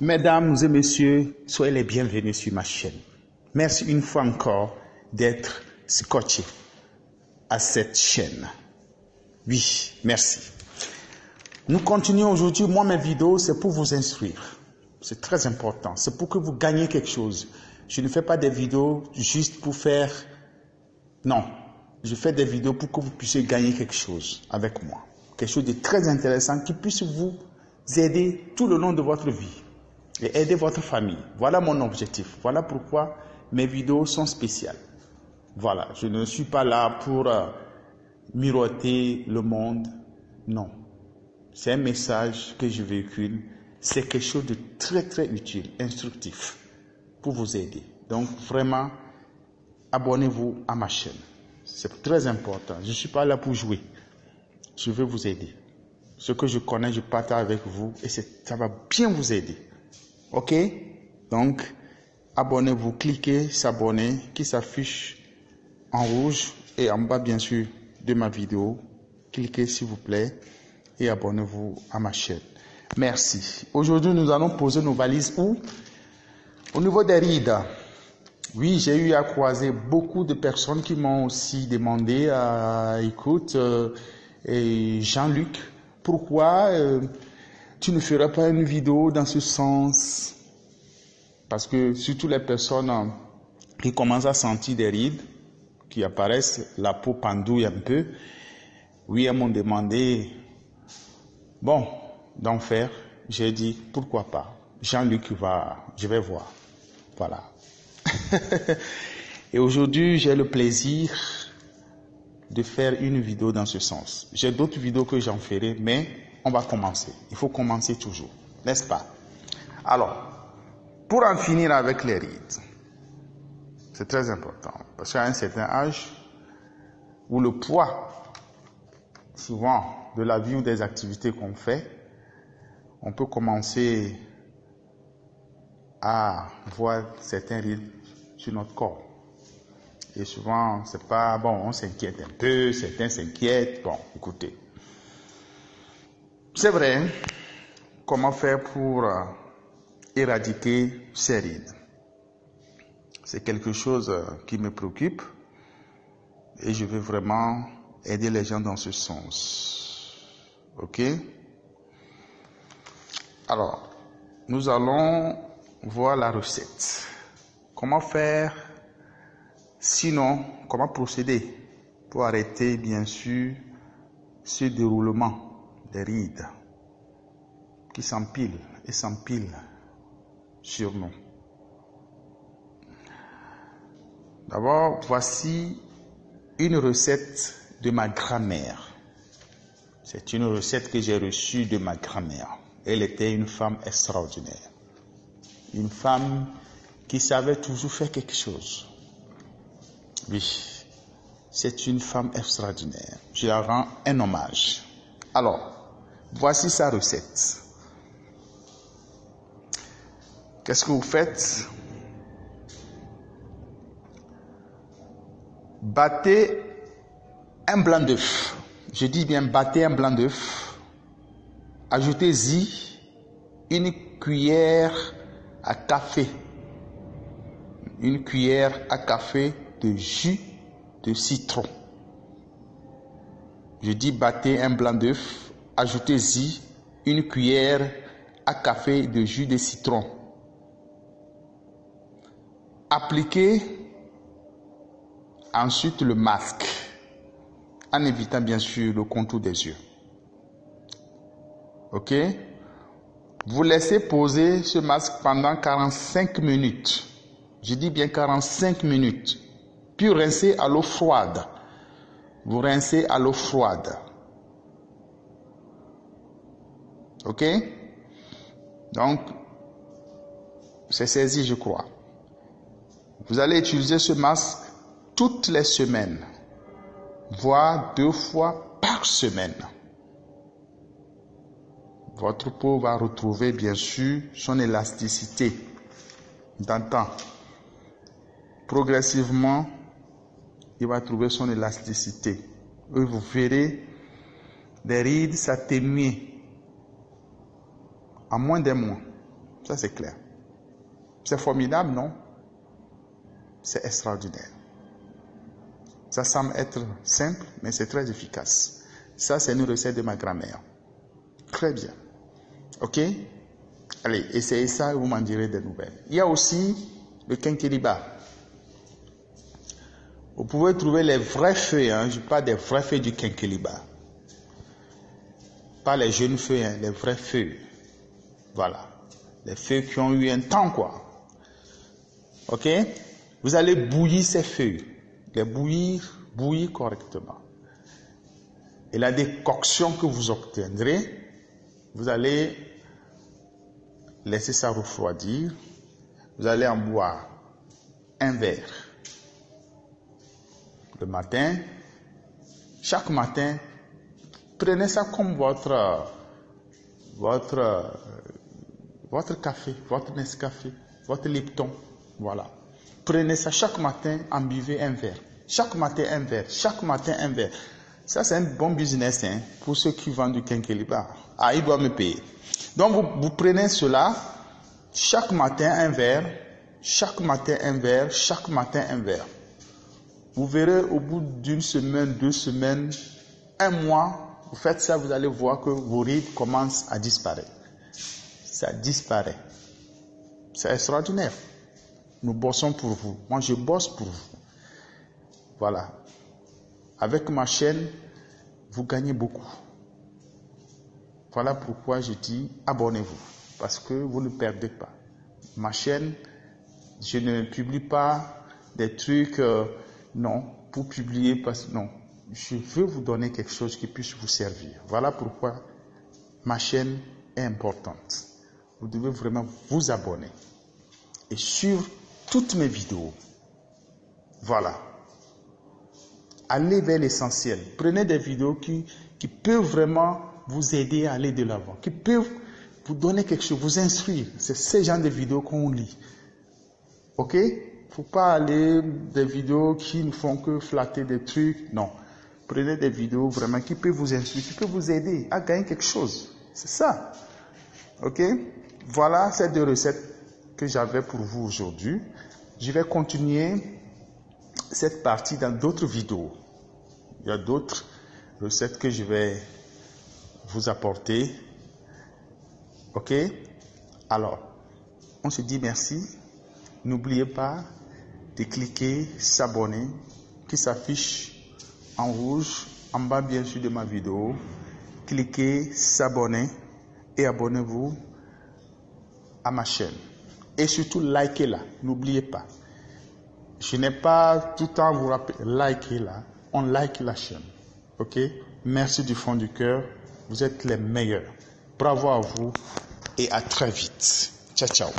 Mesdames et messieurs, soyez les bienvenus sur ma chaîne. Merci une fois encore d'être scotché à cette chaîne. Oui, merci. Nous continuons aujourd'hui. Moi, mes vidéos, c'est pour vous instruire. C'est très important. C'est pour que vous gagnez quelque chose. Je ne fais pas des vidéos juste pour faire... Non. Je fais des vidéos pour que vous puissiez gagner quelque chose avec moi. Quelque chose de très intéressant qui puisse vous aider tout le long de votre vie et aider votre famille. Voilà mon objectif. Voilà pourquoi mes vidéos sont spéciales. Voilà, je ne suis pas là pour euh, miroiter le monde. Non. C'est un message que je véhicule. C'est quelque chose de très très utile, instructif pour vous aider. Donc vraiment, abonnez-vous à ma chaîne. C'est très important. Je ne suis pas là pour jouer. Je veux vous aider. Ce que je connais, je partage avec vous et ça va bien vous aider. OK? Donc, abonnez-vous, cliquez s'abonner qui s'affiche en rouge et en bas, bien sûr, de ma vidéo. Cliquez s'il vous plaît et abonnez-vous à ma chaîne. Merci. Aujourd'hui, nous allons poser nos valises où? Au niveau des rides. Oui, j'ai eu à croiser beaucoup de personnes qui m'ont aussi demandé, à écoute, euh, Jean-Luc, pourquoi euh, tu ne feras pas une vidéo dans ce sens Parce que surtout les personnes euh, qui commencent à sentir des rides, qui apparaissent, la peau pendouille un peu, oui, elles m'ont demandé, bon, d'en faire. J'ai dit, pourquoi pas? Jean-Luc va, je vais voir. Voilà. Et aujourd'hui, j'ai le plaisir de faire une vidéo dans ce sens. J'ai d'autres vidéos que j'en ferai, mais on va commencer. Il faut commencer toujours, n'est-ce pas? Alors, pour en finir avec les rides, c'est très important, parce qu'à un certain âge, où le poids, souvent, de la vie ou des activités qu'on fait, on peut commencer à voir certains rides sur notre corps. Et souvent, c'est pas bon, on s'inquiète un peu, certains s'inquiètent. Bon, écoutez, c'est vrai, comment faire pour euh, éradiquer ces rides? C'est quelque chose euh, qui me préoccupe et je veux vraiment aider les gens dans ce sens. Ok? Alors, nous allons voir la recette. Comment faire? Sinon, comment procéder pour arrêter, bien sûr, ce déroulement? Des rides qui s'empilent et s'empilent sur nous. D'abord, voici une recette de ma grand-mère. C'est une recette que j'ai reçue de ma grand-mère. Elle était une femme extraordinaire. Une femme qui savait toujours faire quelque chose. Oui, c'est une femme extraordinaire. Je la rends un hommage. Alors, Voici sa recette. Qu'est-ce que vous faites? Battez un blanc d'œuf. Je dis bien battez un blanc d'œuf. Ajoutez-y une cuillère à café. Une cuillère à café de jus de citron. Je dis battez un blanc d'œuf ajoutez-y une cuillère à café de jus de citron. Appliquez ensuite le masque en évitant bien sûr le contour des yeux. OK? Vous laissez poser ce masque pendant 45 minutes. Je dis bien 45 minutes. Puis rincez à l'eau froide. Vous rincez à l'eau froide. OK? Donc, c'est saisi, je crois. Vous allez utiliser ce masque toutes les semaines, voire deux fois par semaine. Votre peau va retrouver bien sûr son élasticité d'antan. Progressivement, il va trouver son élasticité. Et vous verrez des rides s'atténuer en moins d'un mois. Ça, c'est clair. C'est formidable, non? C'est extraordinaire. Ça semble être simple, mais c'est très efficace. Ça, c'est une recette de ma grand-mère. Très bien. OK? Allez, essayez ça et vous m'en direz des nouvelles. Il y a aussi le quinquiliba. Vous pouvez trouver les vraies feuilles, hein, je parle des vraies feuilles du quinquiliba. Pas les jeunes feuilles, hein, les vraies feuilles. Voilà. Les feuilles qui ont eu un temps, quoi. Ok? Vous allez bouillir ces feuilles. Les bouillir, bouillir correctement. Et la décoction que vous obtiendrez, vous allez laisser ça refroidir. Vous allez en boire un verre le matin. Chaque matin, prenez ça comme votre, votre, votre café, votre Nescafé, votre Lipton. Voilà. Prenez ça chaque matin, en buvez un verre. Chaque matin, un verre. Chaque matin, un verre. Ça, c'est un bon business hein, pour ceux qui vendent du quinquilibre. Ah, il doit me payer. Donc, vous prenez cela, chaque matin, un verre. Chaque matin, un verre. Chaque matin, un verre. Vous verrez au bout d'une semaine, deux semaines, un mois, vous faites ça, vous allez voir que vos rides commencent à disparaître. Ça disparaît. C'est extraordinaire. Nous bossons pour vous. Moi, je bosse pour vous. Voilà. Avec ma chaîne, vous gagnez beaucoup. Voilà pourquoi je dis abonnez-vous. Parce que vous ne perdez pas. Ma chaîne, je ne publie pas des trucs... Euh, non, pour publier, parce non, je veux vous donner quelque chose qui puisse vous servir. Voilà pourquoi ma chaîne est importante. Vous devez vraiment vous abonner et suivre toutes mes vidéos. Voilà. Allez vers l'essentiel. Prenez des vidéos qui, qui peuvent vraiment vous aider à aller de l'avant, qui peuvent vous donner quelque chose, vous instruire. C'est ce genre de vidéos qu'on lit. OK? Faut pas aller des vidéos qui ne font que flatter des trucs. Non. Prenez des vidéos vraiment qui peuvent vous instruire, qui peuvent vous aider à gagner quelque chose. C'est ça. OK? Voilà ces deux recettes que j'avais pour vous aujourd'hui. Je vais continuer cette partie dans d'autres vidéos. Il y a d'autres recettes que je vais vous apporter. OK? Alors, on se dit merci. N'oubliez pas de cliquer s'abonner qui s'affiche en rouge en bas bien sûr de ma vidéo. Cliquez s'abonner et abonnez-vous à ma chaîne. Et surtout likez-la, n'oubliez pas. Je n'ai pas tout le temps vous rappeler, likez-la, on like la chaîne. Ok? Merci du fond du cœur, vous êtes les meilleurs. Bravo à vous et à très vite. Ciao ciao.